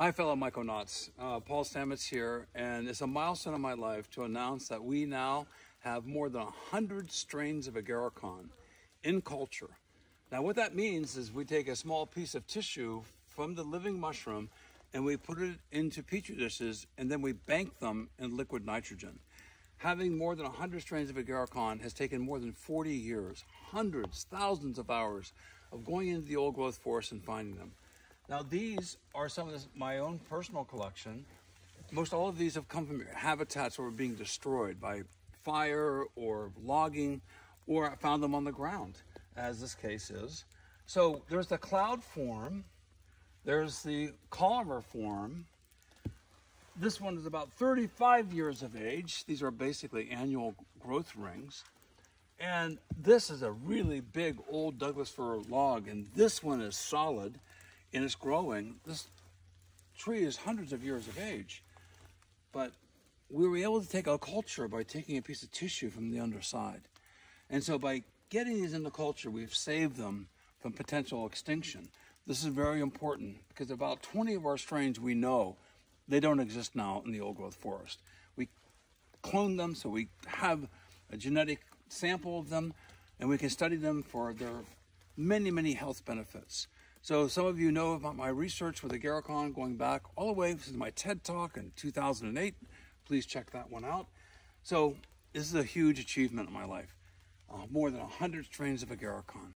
Hi, fellow Myconauts. Uh, Paul Stamets here, and it's a milestone in my life to announce that we now have more than 100 strains of Agarikon in culture. Now, what that means is we take a small piece of tissue from the living mushroom and we put it into petri dishes and then we bank them in liquid nitrogen. Having more than 100 strains of Agarikon has taken more than 40 years, hundreds, thousands of hours of going into the old growth forest and finding them. Now, these are some of this, my own personal collection. Most all of these have come from habitats that were being destroyed by fire or logging, or I found them on the ground, as this case is. So there's the cloud form, there's the columnar form. This one is about 35 years of age. These are basically annual growth rings. And this is a really big old Douglas fir log, and this one is solid and it's growing. This tree is hundreds of years of age, but we were able to take a culture by taking a piece of tissue from the underside. And so by getting these into culture, we've saved them from potential extinction. This is very important because about 20 of our strains we know they don't exist now in the old growth forest. We clone them so we have a genetic sample of them and we can study them for their many, many health benefits. So some of you know about my research with Agarikon going back all the way to my TED Talk in 2008. Please check that one out. So this is a huge achievement in my life. Uh, more than 100 strains of Agarikon.